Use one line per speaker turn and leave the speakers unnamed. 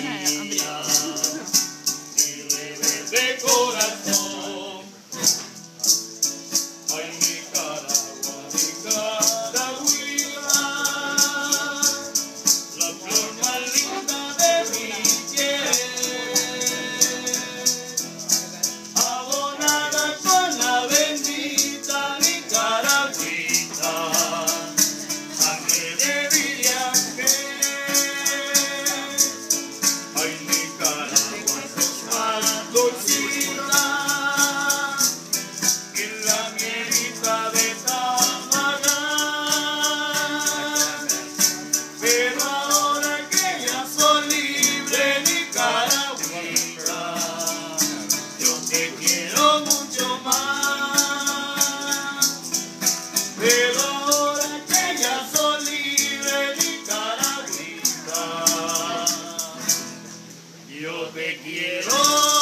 Turn it up. Yo te quiero